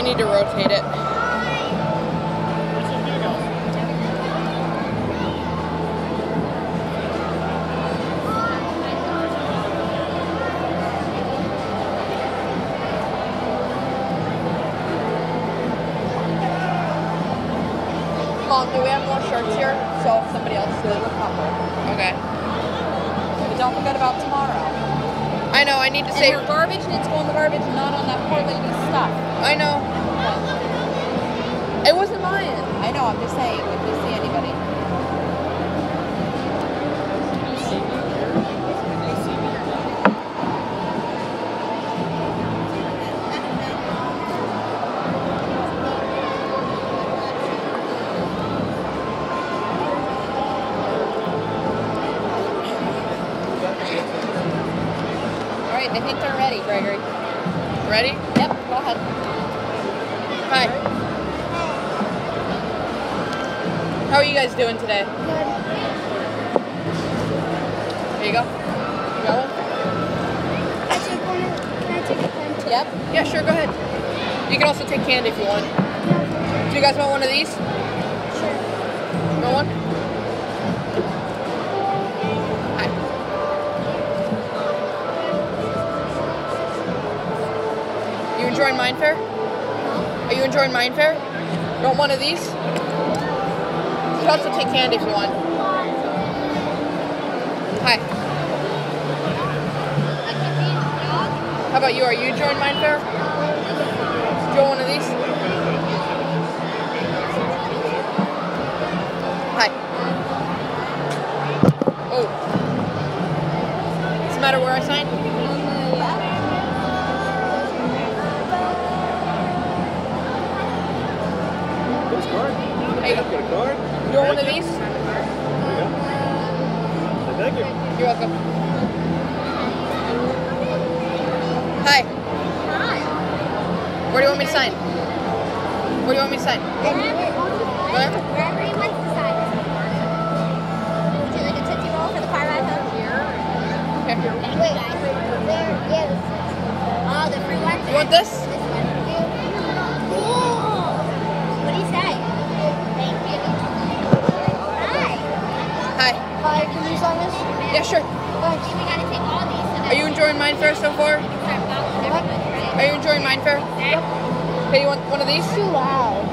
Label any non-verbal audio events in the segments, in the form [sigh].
Need to rotate it. Doing today? Here you go. You got one? I take one. Can I take a pen? Yep. Yeah, sure, go ahead. You can also take candy if you want. Do you guys want one of these? Sure. Want one? Hi. You enjoying Minefaire? Are you enjoying Minefaire? You want one of these? You can also take candy if you want. Hi. How about you? Are you enjoying Minefaire? Do you want one of these? Hi. Oh. Does it matter where I sign? Hey, Got a card? You want one of these? There you. Thank you. You're welcome. Hi. Hi. Where do you want me to sign? Where do you want me to sign? Where? Wherever you want to sign. Would you like a Tootsie Roll for the car ride home? Here. Wait, guys. There, yeah. this is- Oh, the free one? You want this? So oh, that Are you enjoying Minefaire so far? we can start following everybody, right? Are you enjoying Minefaire? Hey, you want one of these? too loud.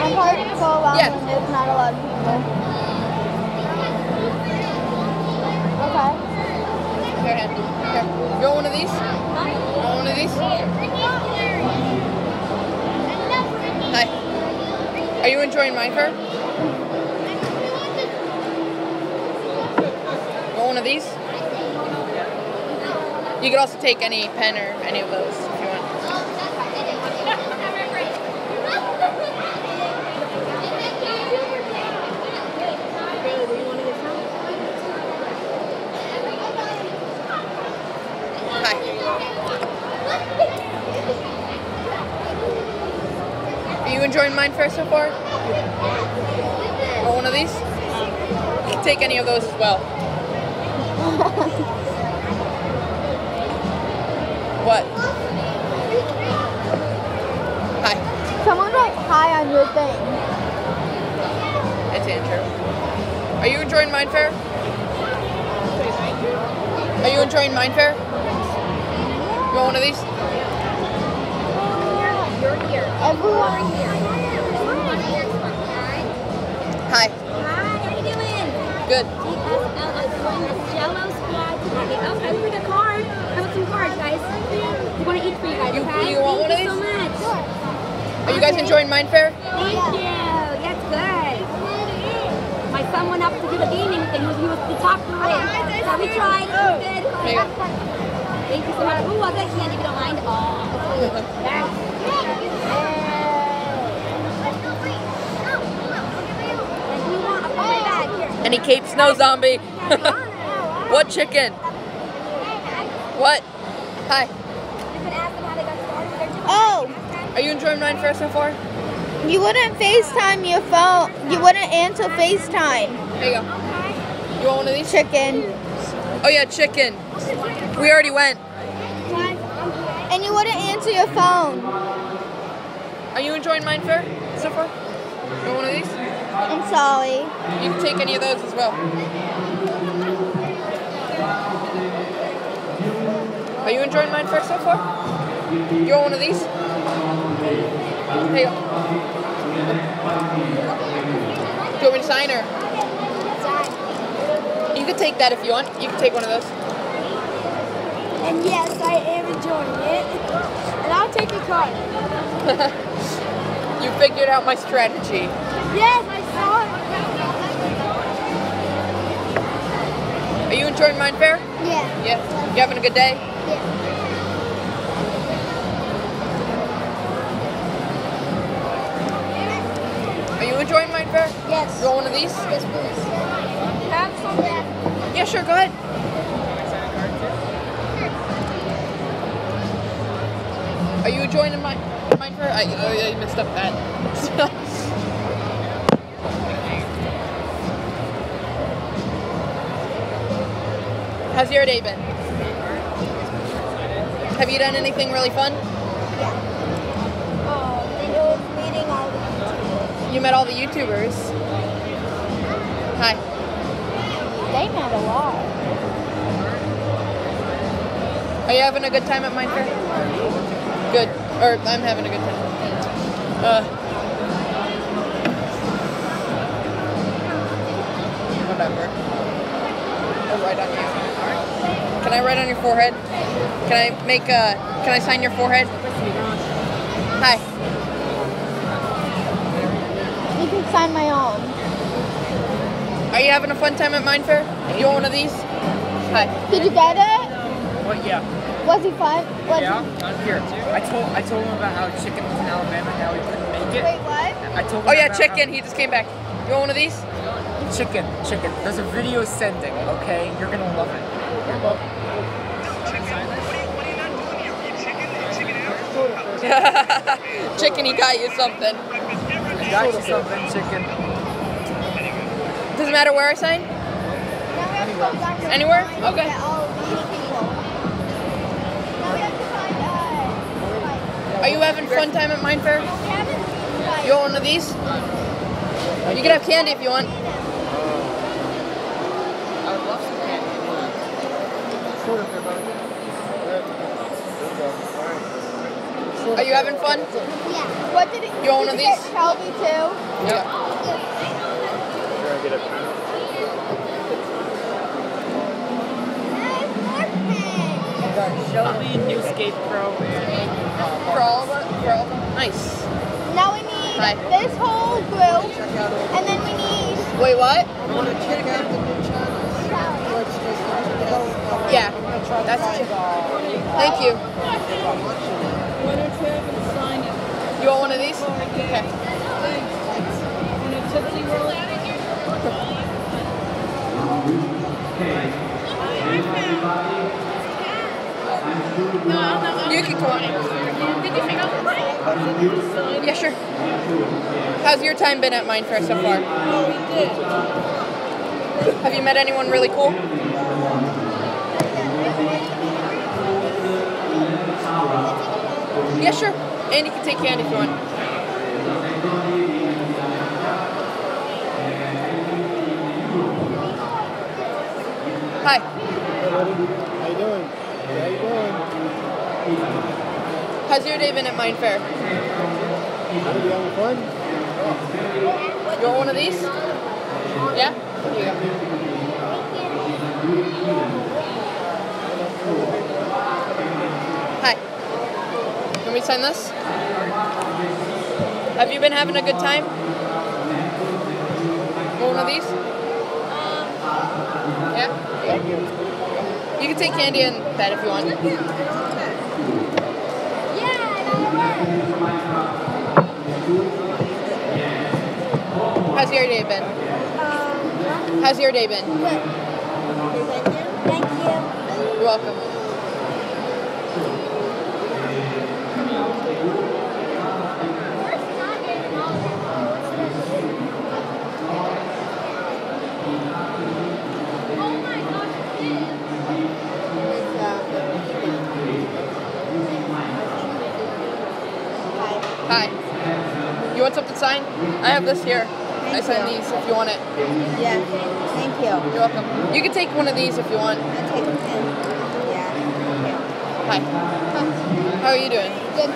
I'm part so loud Yes. when there's not a lot of people. Okay. Go ahead. Here. You want one of these? You want one of these? You enjoying Fair? Want one of these? You could also take any pen or any of those if you want. Hi. Are you enjoying Mind Far? Or one of these? You can take any of those as well. [laughs] What? Hi, Someone wrote hi on your thing. it's Andrew. Are you enjoying Minefaire? Are you enjoying Minefaire? You want one of these? Everyone. Hi. Hi, how you doing? Good. join the Jello today. Okay, look the card. How about some cards, guys? We want to eat for you guys, You- okay? you want Thank one of you so these? much. Are you guys enjoying Mind Fair? Thank you. That's good. My son went up to do the gaming thing. He was, he was the top three. Oh, so we tried. It was oh. good. There. Thank you so much. Who was it? Candy, if you don't mind. Oh, And we want a free bag here. Any Cape Snow Zombie? [laughs] what chicken? What? Hi. You can ask them how they got started. They're doing Oh, Are you enjoying Minefaire so far? you wouldn't FaceTime your phone. You wouldn't answer FaceTime. There you go. You want one of these? Chicken. Oh yeah, chicken. We already went. And you wouldn't answer your phone. Are you enjoying Minefaire so far? You want one of these? I'm sorry. You can take any of those as well. You enjoying Minefaire so far? You want one of these? You. Do you want me to sign or? You can take that if you want. You can take one of those. And yes, I am enjoying it. And I'll take a card. [laughs] You figured out my strategy. Yes, I saw Are you enjoying Minefaire? Yeah. Yeah. You having a good day? Yeah. Are you enjoying Minefaire? Yes. You want one of these? Yes, please. Have some. Yeah. Yeah, sure. Go ahead. Are you enjoying Mind Minefaire? I, oh, I messed up that. [laughs] How's your day been? Have you done anything really fun? Yeah. Um, it was meeting all the YouTubers. You met all the YouTubers. Hi. They met a lot. Are you having a good time at Fair? Good. Or I'm having a good time. Uh. Whatever. I'll write on you. Can I write on your forehead? Can I make a? Can I sign your forehead? Hi. You can sign my own. Are you having a fun time at Minefaire? You want one of these? Hi. Did you get it? What? yeah, Was he fun? Was yeah. I'm here. I told I told him about how chicken was in Alabama and how he couldn't make it. wait, what? I told him Oh yeah, about chicken. He just came back. You want one of these? chicken, chicken. There's a video sending. Okay, you're gonna love it. [laughs] chicken, he got you something. I got you something, chicken. Does it matter where I sign? Now we have to go back to the Anywhere? Okay. get all of these people. Now we have to find, like- Are you having fun time at Minefaire? we haven't, like- You want one of these? You can have candy if you want. I would love some candy. Are you having fun? Yeah. What did it? You want one of you these? Get Shelby too. Yeah. You're gonna get it. I got Shelby, Pro, and uh, For all of us? For all of us? Nice. Now we need Hi. this whole group, and then we need. Wait, what? Yeah. That's chicken. Thank you. You want one of these? Okay. You can come on. Yeah, sure. How's your time been at Minefaire so far? Have you met anyone really cool? Yeah, sure. And you can take candy if you want. Hi. How you doing? How you doing? How's your day been at Minefaire? Are you having fun? You want one of these? Yeah? Here you go. Want me sign this? Have you been having a good time? One of these? Yeah? You can take candy and that if you want. How's your day been? How's your day been? Thank you. You're welcome. Sign? I have this here. I Thank signed you. these if you want it. Yeah. Thank you. You're welcome. You can take one of these if you want. I'll take a pen. Yeah. Hi. How are you doing? Good.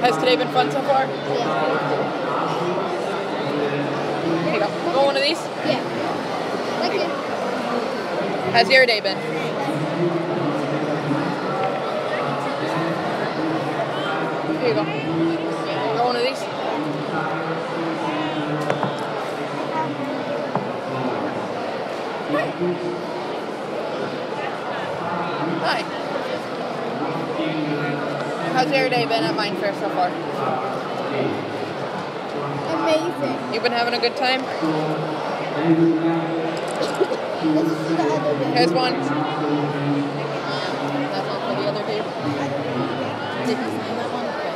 Has today been fun so far? Yeah. Here you go. You want one of these? Yeah. Thank you. How's your day been? Here you go. You want one of these? Hi. How's your day been at Minefaire so far? Amazing. You've been having a good time? This is the other day. Here's one. That's one for the other two. Did you sign that one? Okay.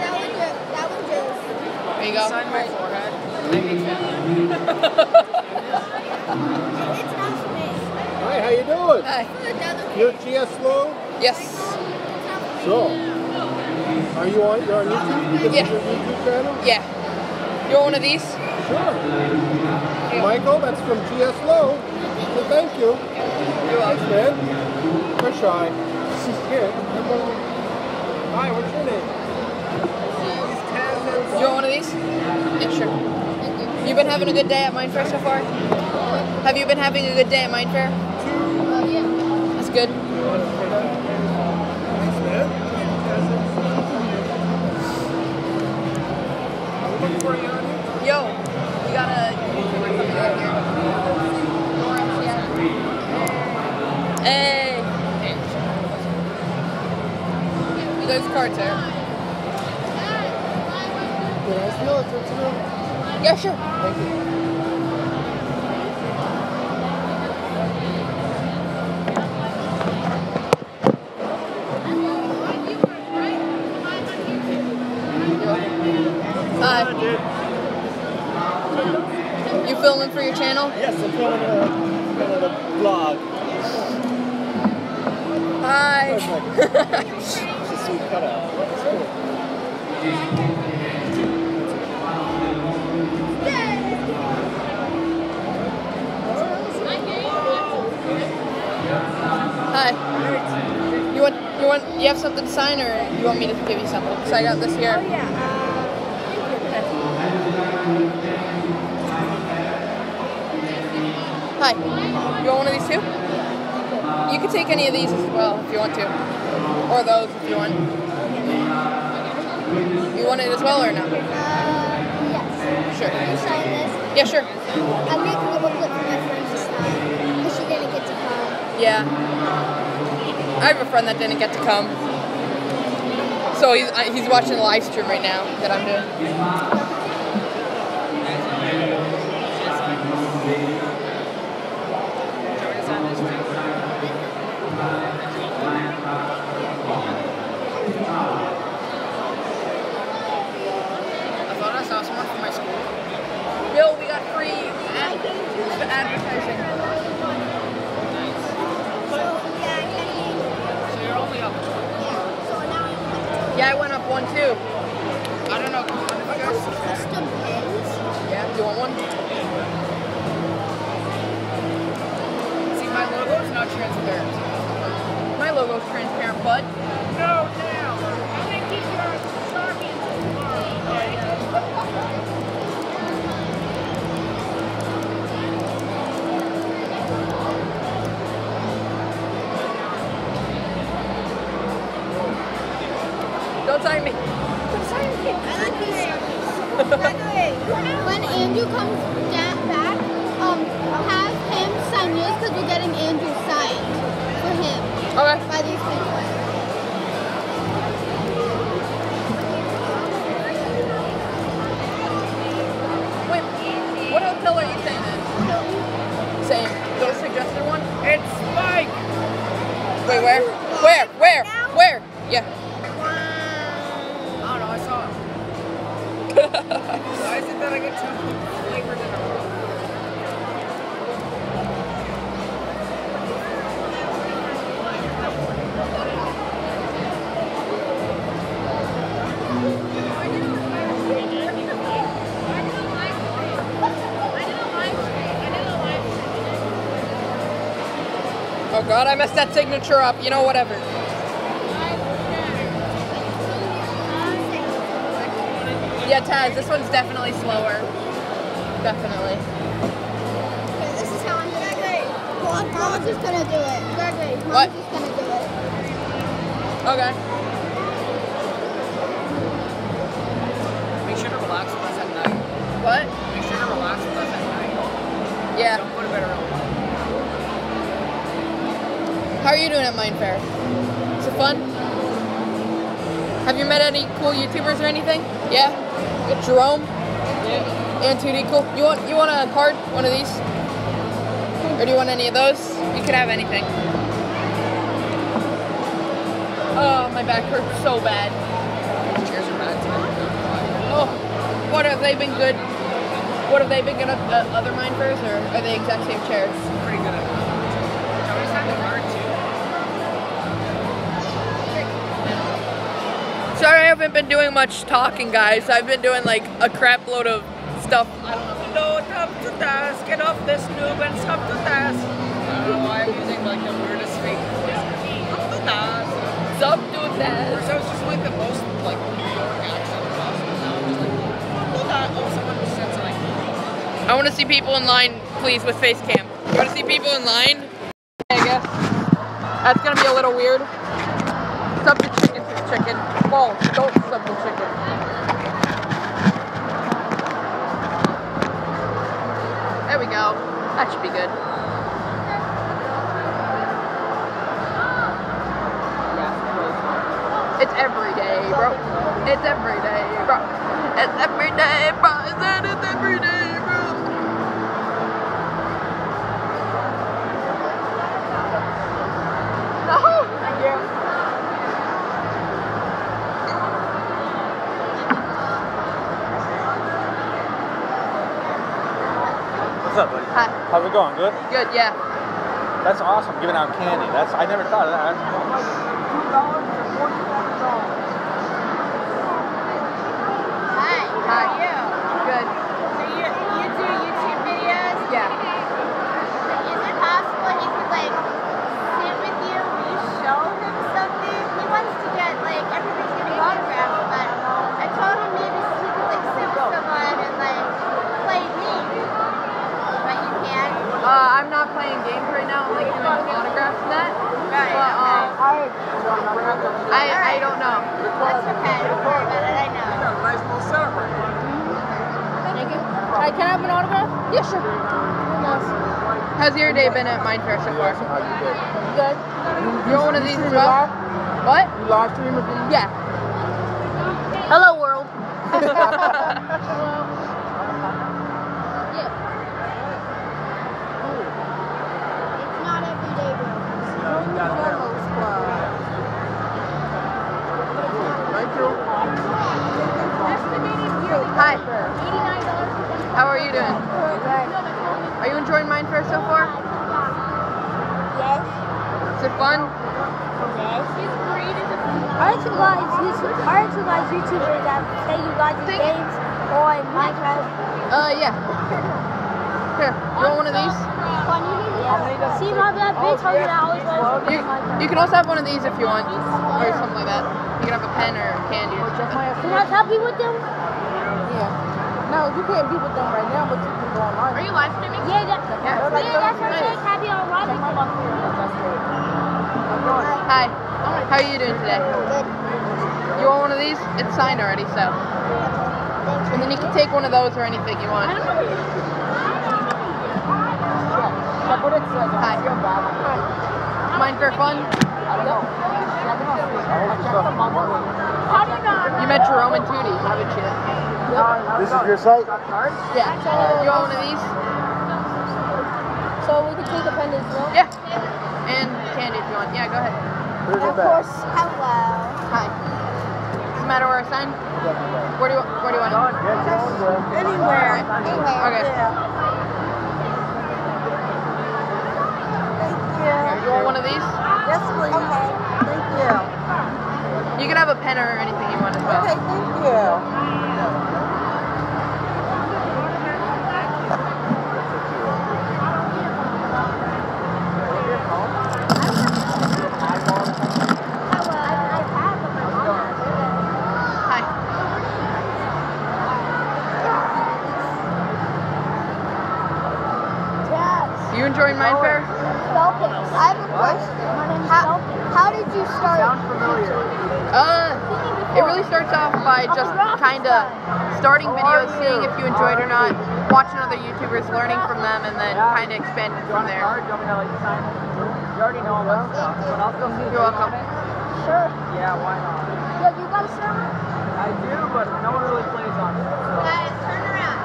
That one's. That one's yours. There you go. Sign my forehead. It's not for me. Hi, how you doing? Hi. You're GS Low? Yes. So, are you on, you're on YouTube? This Yeah. your YouTube channel? Yeah. You want one of these? Sure. Michael, that's from Gslo. So thank you. You're Thanks, man. We're shy. Here. Hi, what's your name? You want one of these? Yeah, sure. You've been having a good day at Minefaire so far? Have you been having a good day at Minefaire? Oh, yeah. That's good. Those cards are. Yeah, sure. Hi. You filming for your channel? Yes, I'm filming a, a vlog. Hi. [laughs] A sweet cutout. It's cool. Hi. You want you want you have something to sign or you want me to give you something? Cause I got this here. Oh, yeah. Uh, Hi. You want one of these too? You can take any of these as well if you want to. Or those if you want. You want it as well or no? Uh, yes. Sure. Can you sign this? Yeah, sure. I'm making a booklet for my friend to sign because she didn't get to come. Yeah. I have a friend that didn't get to come. So he's, he's watching the live stream right now that I'm doing. God, I messed that signature up. You know, whatever. Yeah, Taz, this one's definitely slower. Definitely. Okay, this is how I'm gonna do it. Mom, Mom's just gonna do it. Gregory, Mom's What? just gonna do it. Okay. Make sure to relax with us at night. What? How are you doing at Minefaire? Is it fun? Have you met any cool YouTubers or anything? Yeah. Jerome. And 2D cool. You want you want a card? One of these? Or do you want any of those? You could have anything. Oh, my back hurts so bad. Chairs are bad. Oh, what have they been good? What have they been good at uh, other Minefaires, or are they exact same chairs? Pretty good Sorry, I haven't been doing much talking, guys. I've been doing like a crap load of stuff. I don't know. Load up to task. Get off this noob and stop to task. I don't know why I'm using like the weirdest fake voice. Up to task. Sup, do First that. I was just like the most like New York accent possible. Now I'm just like, up to that. Oh, someone just said something. I want to see people in line, please, with face cam. You want to see people in line? I guess. That's gonna be a little weird. Sub the to don't sub the chicken. There we go. That should be good. It's every day, bro. It's every day, bro. It's every day, bro. Up, buddy? Hi. How's it going? Good? Good, yeah. That's awesome, giving out candy. That's I never thought of that. Hi, how Hi. are you? Good. So you, you do YouTube videos? Yeah. Is it possible he could like sit with you and you show him something? He wants to get like everybody's getting autographs, but I told him maybe he could like sit with someone and like play games. But you can. Uh, I'm not playing games right now. I'm like doing autographs and that. Right. But, uh, okay. I, I don't know. That's okay. Don't worry about it. I know. got a nice little setup right here. Mm-hmm. Thank you. Hi, can I have an autograph? Yeah, sure. How's your day been at Mind so far? Good. You want one of these as well? What? You live streaming? Yeah. Hello, world. [laughs] It's not every day, bro. Hi. How are you doing? Good. Are you enjoying Minefaire so far? Yes. Is it fun? Aren't you guys, YouTube, aren't you guys YouTubers that say you guys do Think- games on Minecraft? Uh, yeah. Here, you want one of these? Yeah. See, my that bitch told me that I always wanted to You, you can also have one of these if you want, or something like that. You can have a pen or candy or something. Can I help you with them? No, you can't be with them right now, but you can go online. Are you live streaming? Yeah, that, Yeah. yeah, that's what I'm saying. Happy on Robin. Hi. How are you doing today? Good. You want one of these? It's signed already, so. And then you can take one of those or anything you want. Hi. Mind for fun? You met Jerome and Tootie, haven't you? This is your site? Yeah. You want one of these? So we can take a pen as well? Yeah. And candy if you want. Yeah, go ahead. Here's Of bag. course. Hello. Hi. Doesn't matter where I sign? Where do you, where do you want it? Yeah, go anywhere. Anywhere. Okay. Thank You You want one of these? Yes, please. Okay. Thank you. You can have a pen or anything you want as well. Okay, thank you. enjoying Minefaire? Felpix. I have a question. How, how did you start? Sound familiar? Uh, it really starts off by just kind of starting videos, seeing if you enjoyed or not, watching other YouTubers, learning from them, and then kind of expanding from there. You want me to like sign it? You already know all that stuff, but I'll still see You're welcome. Sure. Yeah, why not? Yeah, you got a server? I do, but no one really plays on it. So. Guys, turn around.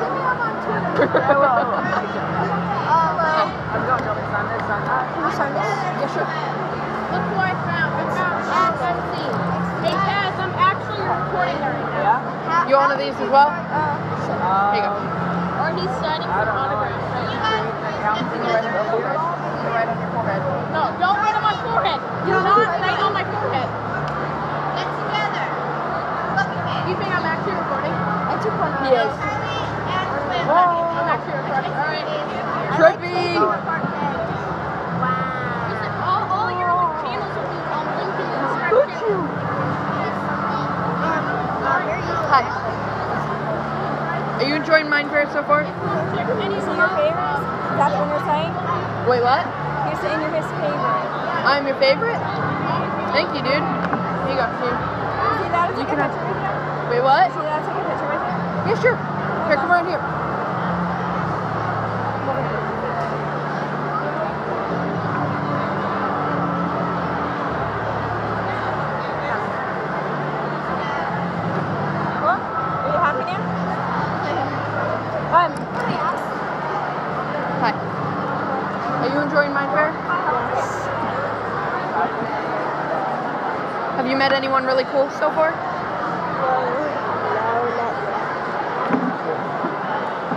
Hit me up on Twitter. [laughs] I will. Uh, well, I've got nothing on this, on that. can you sign this? Yeah, sure. You want one of these as well? Uh, Here you go. Or he's signing for don't know. autographs right now. Right on your forehead. Right on your forehead. No, don't write on my forehead. Do not write on my forehead. Get together. Look at me. You think I'm actually recording? I took one. He is. Charlie. I'm actually recording. All right. Trippy! Listen, all, all your like, channels will be on LinkedIn and Instagram. Hi. Are you enjoying Minefaire so far? Any So your favorites? Is that what you're saying? Wait, what? You're saying you're his favorite. I'm your favorite? Thank you, dude. Here you go. Here. See that? You can have- picture with him? Wait, what? See that? Take a picture with him? Yeah, sure. Here, come around here. Cool? Are you happy now? Um, Hi. Are you enjoying Minefaire? Have you really cool so far?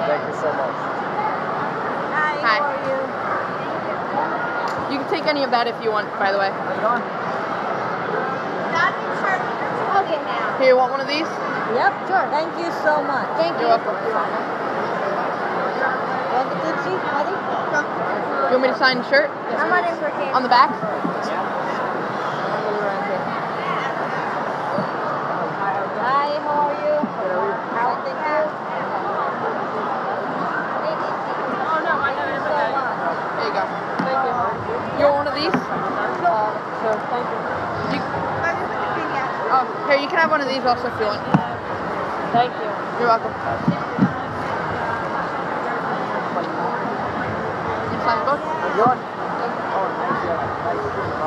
Thank you so much. hi, Hi. how are you? You can take any of that if you want, by the way. How's it going? That means Charlie, you're talking now. Here, you want one of these? Yep, sure. Thank you so much. Thank you. You're welcome. Want the Gucci, buddy? You want me to sign the shirt? I'm running for Kate. On the back? Hi, how are you? How thank you. Oh, no, I got it. So much. There you go. Thank you. You want one of these? Sure, thank you. You, oh, here, you can have one of these also if you want. Thank you. You're welcome. You sign both? How's it going? Oh, nice, yeah. Nice to meet you.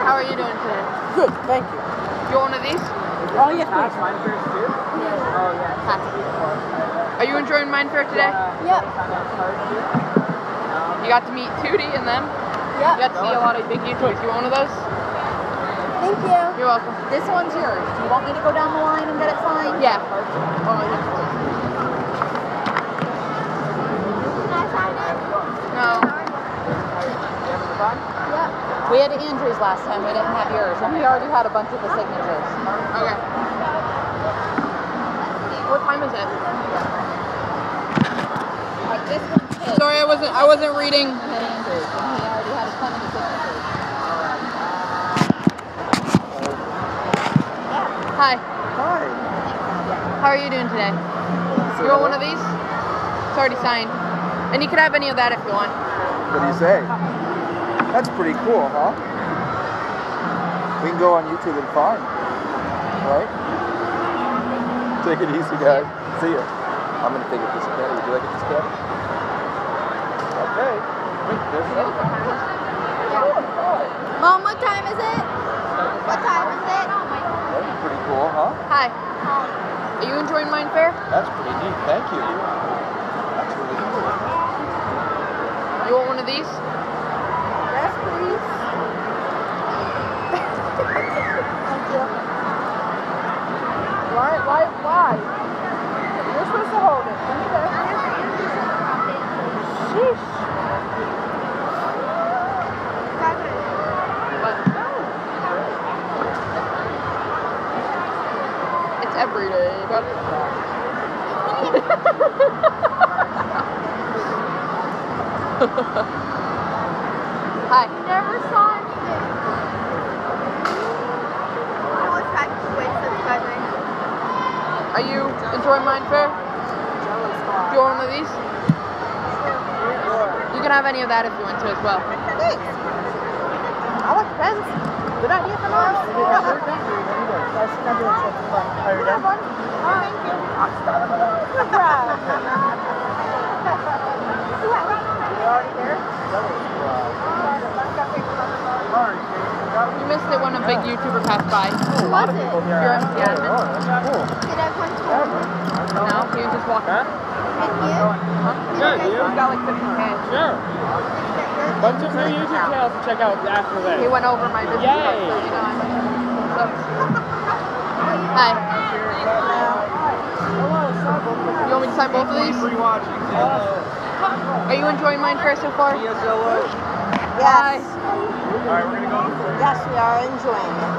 How are you doing today? Good, thank you. You want one of these? Oh, yes, please. Mine first, too? Oh, yeah. Hi. Are you enjoying Minefaire today? Yep. You got to meet Tootie and them? Yep. You got to see a lot of big YouTubers. You want one of those? Thank you. You're welcome. This one's yours. Do you want me to go down the line and get it signed? Yeah. Oh, yeah. No. We had Andrew's last time. We didn't have yours, and we already had a bunch of the signatures. Okay. What time is it? Like this one's his. Sorry, I wasn't. I wasn't reading. Hi. Hi. How are you doing today? You want one of these? It's already signed. And you can have any of that if you want. What do you say? That's pretty cool, huh? We can go on YouTube and find, right? Take it easy, guys. See ya. I'm gonna take a piece of candy. Would you like a piece of candy? Okay. Wait, there's another one. Mom, what time is it? What time is it? That's pretty cool, huh? Hi. Are you enjoying Minefaire? That's pretty neat. Thank you. That's really cool. You want one of these? Yes, please. Thank you. Why? Why? Why? You're supposed to hold it. Give me this. Sheesh. What? It's every day, but. Hi. Never saw anything. Are you enjoying Minefaire? Do you want one of these? You can have any of that if you want to as well. Thanks. I like pens. Good idea for mom. Thank you. You missed it when a big YouTuber passed by. Who was it? Your MC admin. Did everyone tell? No, he was just walking. Thank you. Good, you? He got like 50k. Sure. Bunch of new YouTube channels to check out after that. He went over my business Yay. card, so you know I'm so. [laughs] Hi. You want me to sign both of these? Are you enjoying mine first so far? Yes, Hi. Yes. Alright, we're gonna go. Yes, we are enjoying it.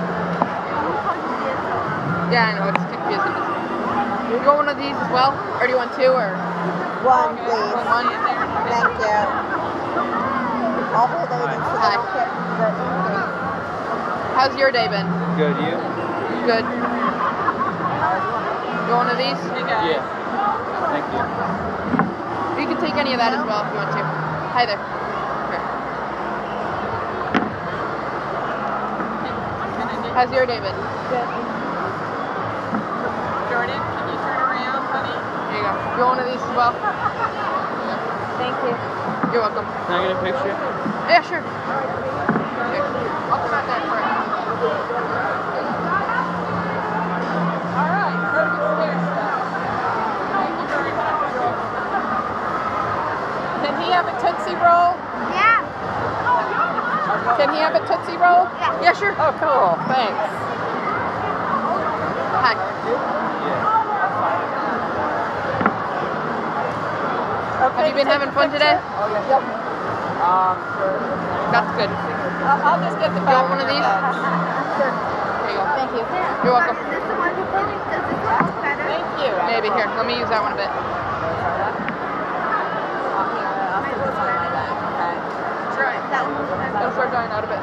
Yeah, I know it's confusing. You want one of these as well, or do you want two, or One, please. want one? Thank you. I'll hold everything so I don't get the ink. How's your day been? Good, you? Good. You want one of these? Yeah. Thank you. You can take any of that as well if you want to. Hi there. Here. How's your day been? Jordan, can you turn around, honey? There you go. You want one of these as well? Thank you. You're welcome. Can I get a picture? Yeah, sure. Have a Tootsie Roll? Yeah. Can he have a Tootsie Roll? Yeah. Yeah, sure. Oh, cool. Thanks. Hi. Have you been having fun today? Oh Yep. Um, That's good. I'll just get the You want one of these? Sure. There you go. Thank you. You're welcome. Is this the one you put? Does this look better? Thank you. Maybe here. Let me use that one a bit. Try. That one looks better. It'll start dying out a bit.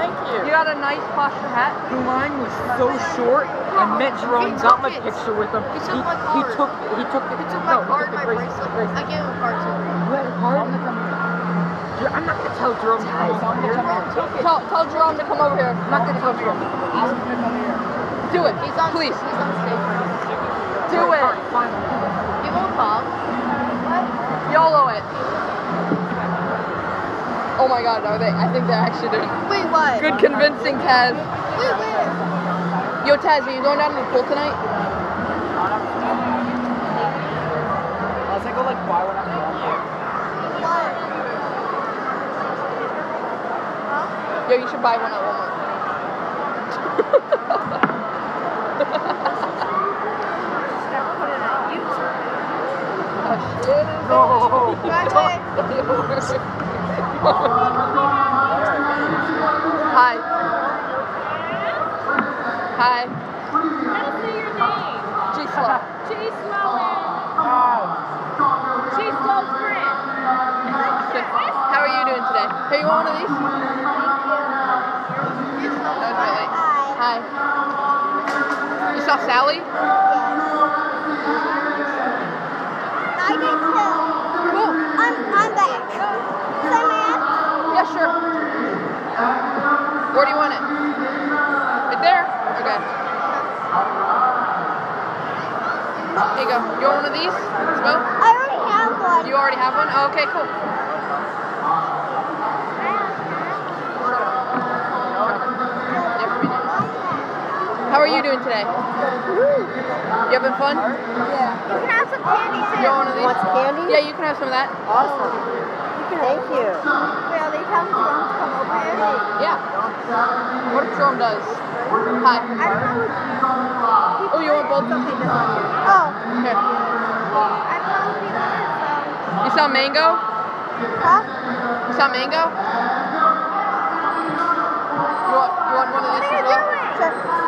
Thank you. You got a nice posture hat. Mine was so short, I Mitch Jerome got my picture with him. He took my he card. took he took the, He took no, my he card, took my bracelet. bracelet. I gave him a card too. You had a card? I'm not gonna tell Jerome to come here. Tell, tell Jerome to come over here. I'm not gonna tell Jerome. Ask him to come here. Do it. He's on. Please. He's on stage. Do it. He won't come. YOLO it. Oh my god, are they? I think they're actually doing Wait, what? good convincing, Taz. Wait, wait. Yo, Taz, are you going down to the pool tonight? I was gonna go like buy one after What? Yo, you should buy one at Walmart. shit. Hi. Hi. Let's do your name. G-Slow. How are you doing today? Hey, you want one of these? You saw Sally? I did too. Cool. I'm, I'm back. Say man. Yeah, sure. Where do you want it? Right there? Okay. Here you go. You want one of these? Smoke? I already have one. You already have one? Oh, okay, cool. Are you doing today? You having fun? Yeah. You can have some candy too. You want one of these? Want some candy? Yeah, you can have some of that. Awesome. Thank you. Are they telling Jerome to come over here? Yeah. What if Jerome does? Hi. I don't know. Oh, you want both? Oh, Here. I don't know who he is, You saw Mango? Huh? You saw Mango?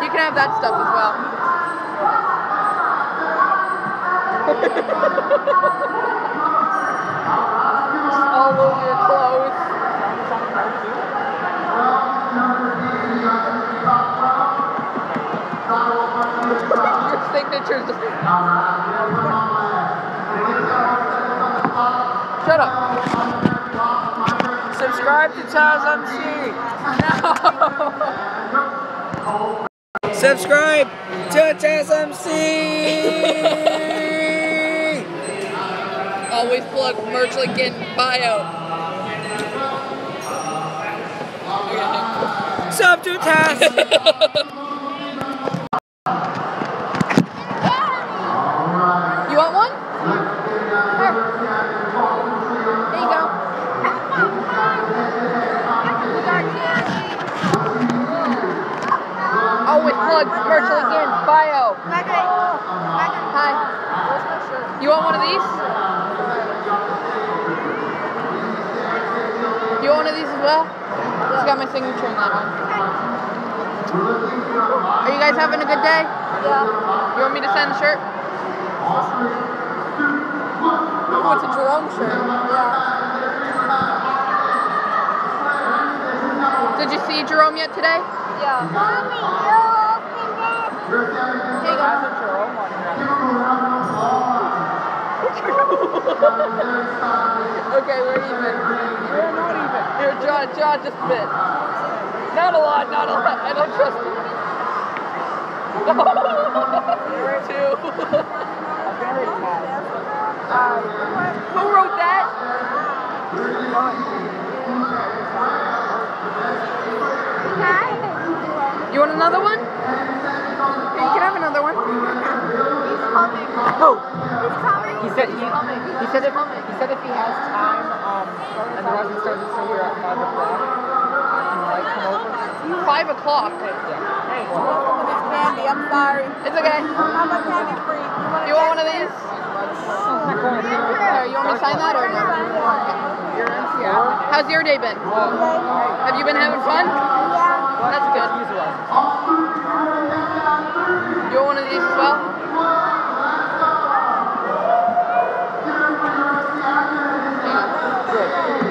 You can have that stuff as well. All over your clothes. your signature's just. Shut up. Subscribe to Taz MC. [laughs] Subscribe to Taz MC. [laughs] Always plug merch link in bio. Sub to Taz. [laughs] You want one? Here. There you go. Always plug merch link in bio. Hi. You want one of these? You want one of these as well? It's got my signature on that one. Are you guys having a good day? Yeah. You want me to send the shirt? Oh, it's a Jerome shirt. Yeah. Did you see Jerome yet today? Yeah. Mommy, you open it. Here you go. Okay, we're even. We're not even. Here, John, John just bit. Not a lot, not a lot. I don't trust him. Two. um, who wrote that? You want another one? Here, you can have another one. Oh. He said he, he said if he said if he has time, um, and the rising stars is still here at five o'clock, he might come over. Five o'clock. Candy, I'm sorry. It's okay. I'm a candy freak. You want one of these? Here, you want me to sign that or no? How's your day been? Have you been having fun? Yeah. That's good. You want one of these as well?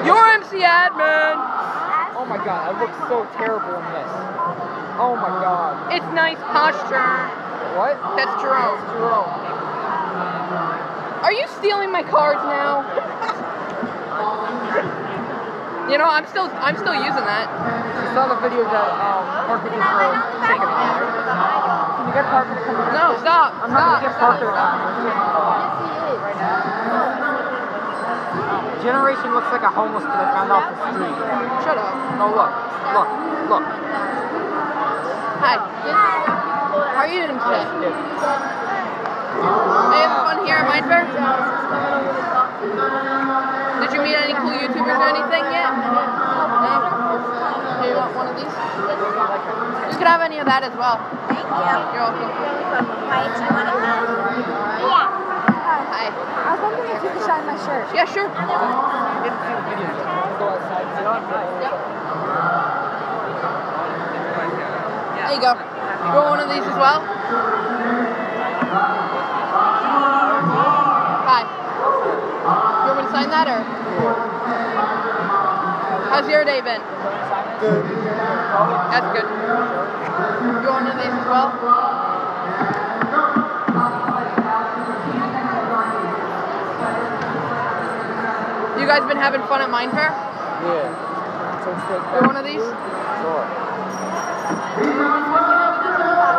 YourMCAdmin. Oh my god, I look so terrible in this. Oh my god. It's nice posture. What? That's Jerome. Jerome. Are you stealing my cards now? You know, I'm still I'm still using that. You saw the video that um, Parker just uh, taken off, right? Can you get Parker to come? No, stop. I'm stop. not gonna get Parker. Generation looks like a homeless kid I found off the street. Shut up. No, look, look, look. Hi. How are you doing today? Are you having fun here at Minefaire? Did you meet any cool YouTubers or anything yet? No? Do you want one of these? You could have any of that as well. Thank you. Uh, you're welcome. Why did you want to come? Yeah. Hi. I was wondering if you could shine my shirt. Yeah, sure. I didn't see the video. I'm gonna go outside. Sit on There you go. You want one of these as well? Hi. You want me to sign that or? How's your day been? Good. That's good. You want one of these as well? You guys been having fun at Minefaire? Yeah. You want one of these? Sure. Can we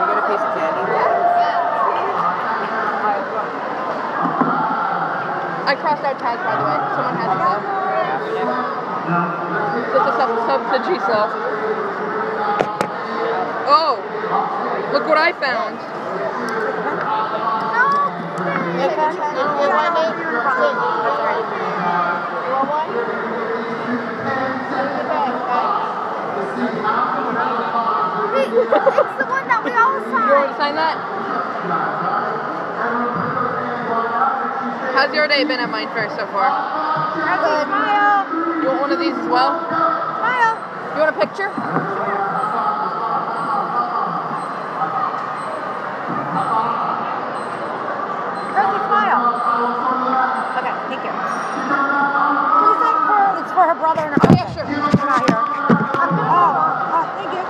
get a piece of candy? I crossed out tags by the way. Someone has it though. Just a sub, sub to Gslo. Look what I found. No! It's the one that we all You want signed. to sign that? How's your day been at Minefaire so far? Smile. You want one of these as well? Smile. You want a picture? Rosie, smile. Okay, thank you. Can you sign for, it's for her brother and her Oh, yeah, sure. You're not here. Oh, oh, thank you.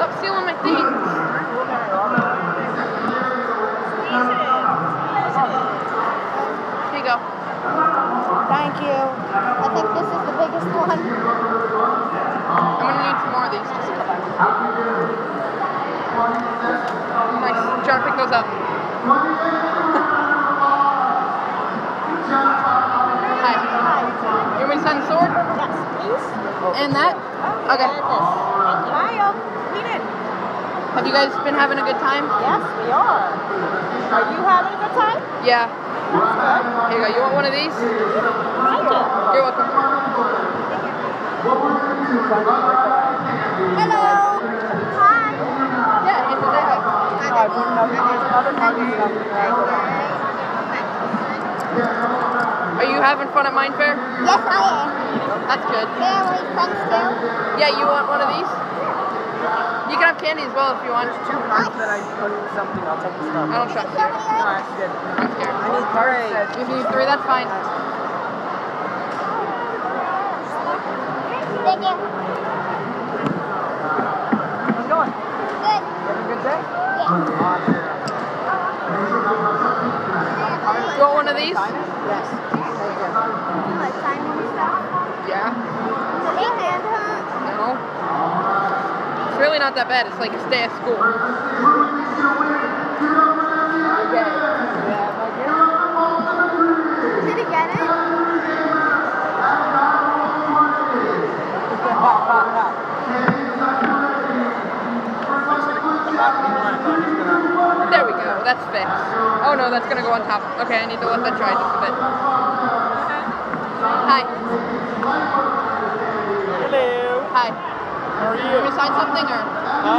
Stop stealing my things. Here you go. you. I think this is the biggest one. I'm gonna need some more of these. Just a couple. Nice. Trying to pick those up. Hi. You want me to sign the sword? Yes, please. Oh. And that? Oh, okay. And this. Smile. Read it. Have you guys been having a good time? Yes, we are. Are you having a good time? Yeah. That's good. Here you go. You want one of these? Thank you. You're welcome. Hello. Hi. Yeah, and today I- Are you having fun at Minefaire? Yes, I am. That's good. Family, friends too. Yeah, you want one of these? You can have candy as well if you want. Two Nice. Then I put in something, I'll take the stuff. I don't trust you. many No, eggs? I did. I'm scared. I need cards. If you need three, that's fine. Thank you. How's it going? Good. You having a good day? Yeah. Awesome. You want one of these? Yes. Like stuff? Yeah. Does your hand hurt? No. It's really not that bad. It's like a stay at school. That's fixed. Oh no, that's gonna go on top. Okay, I need to let that dry just a bit. Hi. Hello. Hi. How are You want me you? to sign something or? Huh?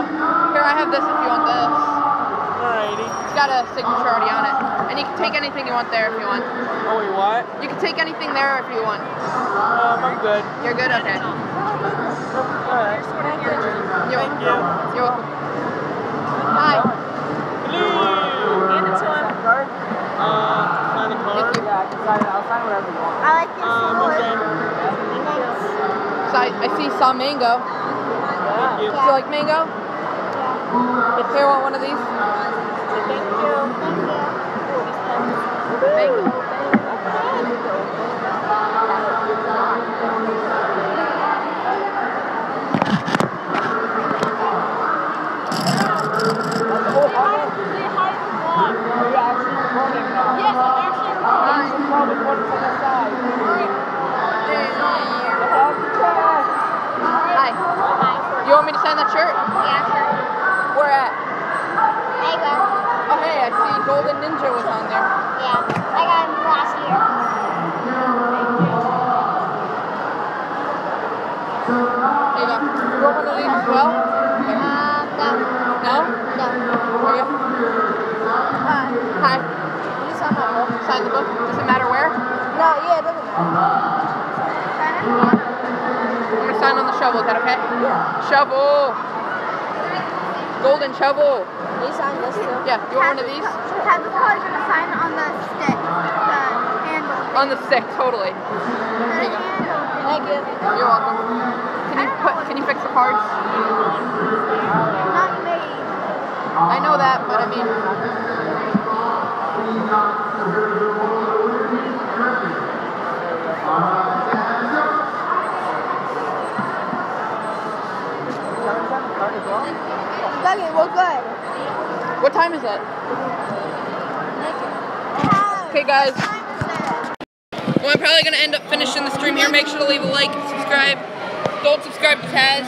Here, I have this if you want this. Alrighty. It's got a signature already on it. And you can take anything you want there if you want. Oh, wait, what? You can take anything there if you want. Um, I'm good. You're good? Okay. Alright. You're, Thank you. you're welcome. Hi. Hello. Hand it to him. Card? Uh, sign the card? Thank you. Yeah, I can sign it. I'll sign whatever you want. I like this Um, okay. So I, I see some mango. Thank you. Do you like mango? Here, want one of these? Thank you. Thank you. Mango. Hi. You want me to sign that shirt? Yeah, sure. Where at? There you go. Oh, hey, I see Golden Ninja was on there. Yeah. I got him last year. Here you go. You want one of these as well? Um, no. No? No. Here you go. Hi. You saw my book. Sign the book. Does it matter where? No, yeah, it doesn't matter. I'm gonna sign on the shovel. Is that okay? Yeah. Shovel. Golden shovel. You signed this too? Yeah. You want one of these? Tabitha's probably gonna sign on the stick, the handle. On the stick, totally. There you go. Thank you. You're welcome. Can you put? Can you fix the cards? Not me. I know that, but I mean, Got it. We're good. what time is it? Okay, guys. Well, I'm probably gonna end up finishing the stream here. Make sure to leave a like, subscribe. Don't subscribe to Taz.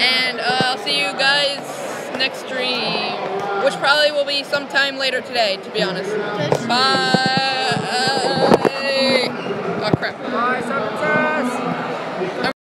And uh, I'll see you guys next stream, which probably will be sometime later today, to be honest. Bye. Oh crap.